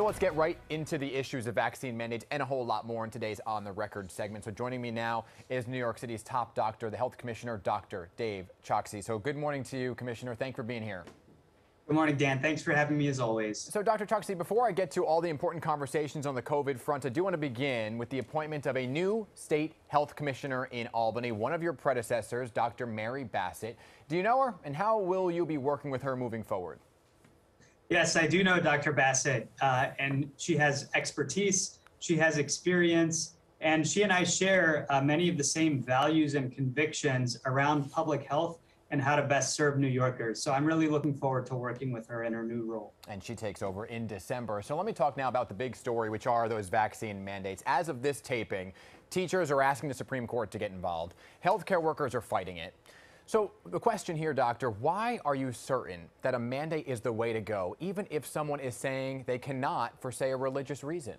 So let's get right into the issues of vaccine mandates and a whole lot more in today's On the Record segment. So joining me now is New York City's top doctor, the health commissioner, Dr. Dave Chokshi. So good morning to you, Commissioner. Thanks for being here. Good morning, Dan. Thanks for having me as always. So, Dr. Chokshi, before I get to all the important conversations on the COVID front, I do want to begin with the appointment of a new state health commissioner in Albany, one of your predecessors, Dr. Mary Bassett. Do you know her, and how will you be working with her moving forward? Yes, I do know Dr. Bassett, uh, and she has expertise, she has experience, and she and I share uh, many of the same values and convictions around public health and how to best serve New Yorkers. So I'm really looking forward to working with her in her new role. And she takes over in December. So let me talk now about the big story, which are those vaccine mandates. As of this taping, teachers are asking the Supreme Court to get involved. Healthcare workers are fighting it. So the question here, doctor, why are you certain that a mandate is the way to go, even if someone is saying they cannot for, say, a religious reason?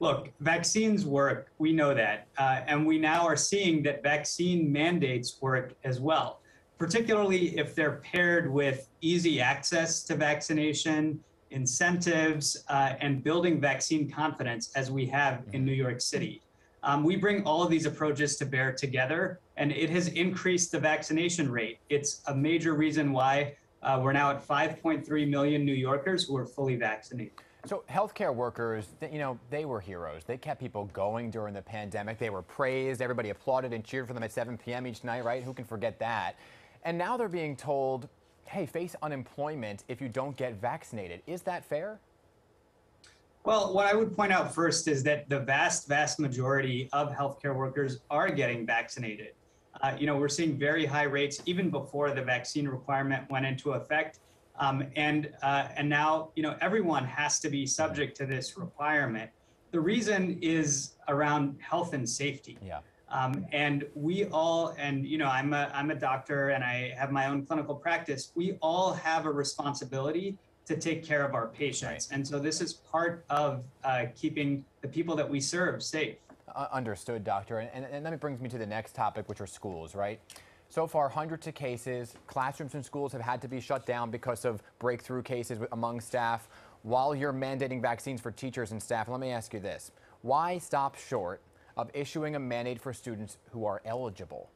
Look, vaccines work. We know that. Uh, and we now are seeing that vaccine mandates work as well, particularly if they're paired with easy access to vaccination, incentives, uh, and building vaccine confidence as we have in New York City. Um, we bring all of these approaches to bear together, and it has increased the vaccination rate. It's a major reason why uh, we're now at 5.3 million New Yorkers who are fully vaccinated. So healthcare workers, you know, they were heroes. They kept people going during the pandemic. They were praised. Everybody applauded and cheered for them at 7 p.m. each night, right? Who can forget that? And now they're being told, hey, face unemployment if you don't get vaccinated. Is that fair? Well, what I would point out first is that the vast, vast majority of healthcare workers are getting vaccinated. Uh, you know, we're seeing very high rates even before the vaccine requirement went into effect. Um, and uh, and now, you know, everyone has to be subject to this requirement. The reason is around health and safety. Yeah. Um, and we all, and you know, I'm a I'm a doctor and I have my own clinical practice. We all have a responsibility to take care of our patients. Right. And so this is part of uh, keeping the people that we serve safe. Uh, understood, doctor. And, and, and that brings me to the next topic, which are schools, right? So far, hundreds of cases. Classrooms and schools have had to be shut down because of breakthrough cases among staff. While you're mandating vaccines for teachers and staff, let me ask you this. Why stop short of issuing a mandate for students who are eligible?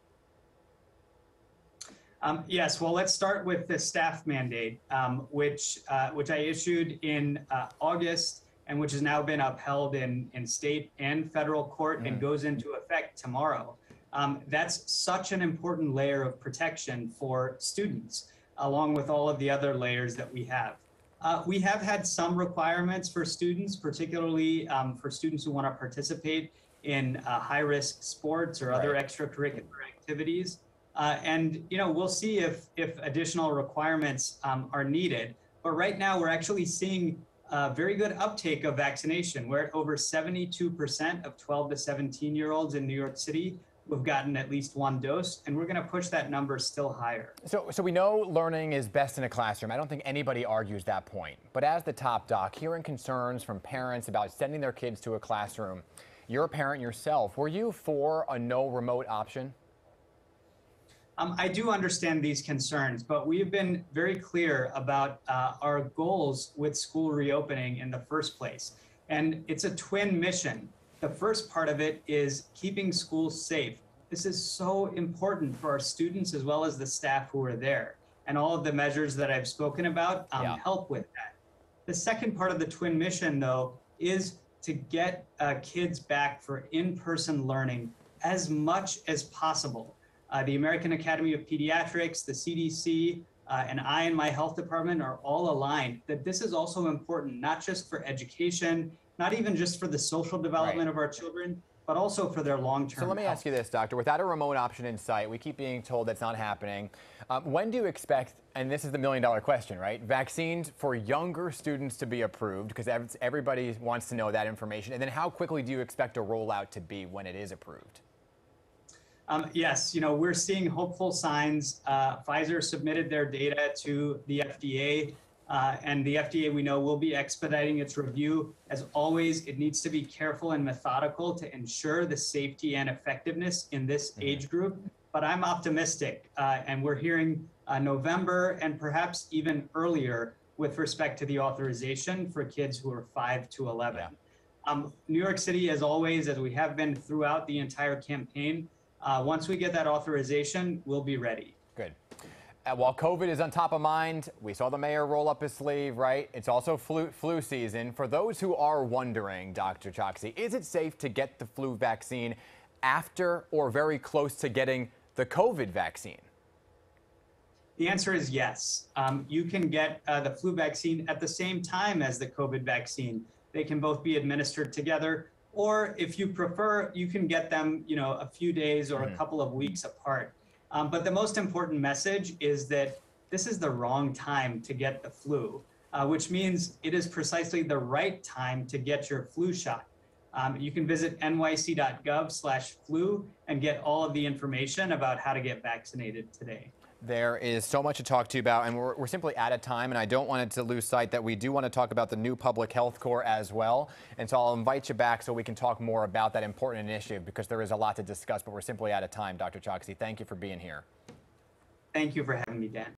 Um, yes, well, let's start with the staff mandate, um, which uh, which I issued in uh, August and which has now been upheld in, in state and federal court mm. and goes into effect tomorrow. Um, that's such an important layer of protection for students, along with all of the other layers that we have. Uh, we have had some requirements for students, particularly um, for students who want to participate in uh, high risk sports or other right. extracurricular activities. Uh, and you know, we'll see if if additional requirements um, are needed. But right now, we're actually seeing a very good uptake of vaccination. We're at over 72% of 12 to 17 year olds in New York City who've gotten at least one dose, and we're going to push that number still higher. So, so we know learning is best in a classroom. I don't think anybody argues that point. But as the top doc, hearing concerns from parents about sending their kids to a classroom, you're a parent yourself. Were you for a no remote option? Um, I do understand these concerns, but we have been very clear about uh, our goals with school reopening in the first place. And it's a twin mission. The first part of it is keeping schools safe. This is so important for our students as well as the staff who are there. And all of the measures that I've spoken about um, yeah. help with that. The second part of the twin mission, though, is to get uh, kids back for in person learning as much as possible uh, the American Academy of Pediatrics, the CDC, uh, and I and my health department are all aligned that this is also important, not just for education, not even just for the social development right. of our children, but also for their long term. So let me health. ask you this, doctor. Without a remote option in sight, we keep being told that's not happening. Um, when do you expect, and this is the million dollar question, right? Vaccines for younger students to be approved, because everybody wants to know that information. And then how quickly do you expect a rollout to be when it is approved? Um, yes, you know, we're seeing hopeful signs. Uh, Pfizer submitted their data to the FDA, uh, and the FDA, we know, will be expediting its review. As always, it needs to be careful and methodical to ensure the safety and effectiveness in this mm-hmm. age group. But I'm optimistic, uh, and we're hearing uh, November and perhaps even earlier with respect to the authorization for kids who are 5 to 11. Yeah. Um, New York City, as always, as we have been throughout the entire campaign, uh, once we get that authorization, we'll be ready. Good. Uh, while COVID is on top of mind, we saw the mayor roll up his sleeve, right? It's also flu, flu season. For those who are wondering, Dr. Chokshi, is it safe to get the flu vaccine after or very close to getting the COVID vaccine? The answer is yes. Um, you can get uh, the flu vaccine at the same time as the COVID vaccine. They can both be administered together, or if you prefer, you can get them, you know, a few days or a couple of weeks apart. Um, but the most important message is that this is the wrong time to get the flu, uh, which means it is precisely the right time to get your flu shot. Um, you can visit nyc.gov/flu and get all of the information about how to get vaccinated today. There is so much to talk to you about, and we're, we're simply out of time. And I don't want it to lose sight that we do want to talk about the new public health corps as well. And so I'll invite you back so we can talk more about that important initiative because there is a lot to discuss, but we're simply out of time. Dr. Chokshi, thank you for being here. Thank you for having me, Dan.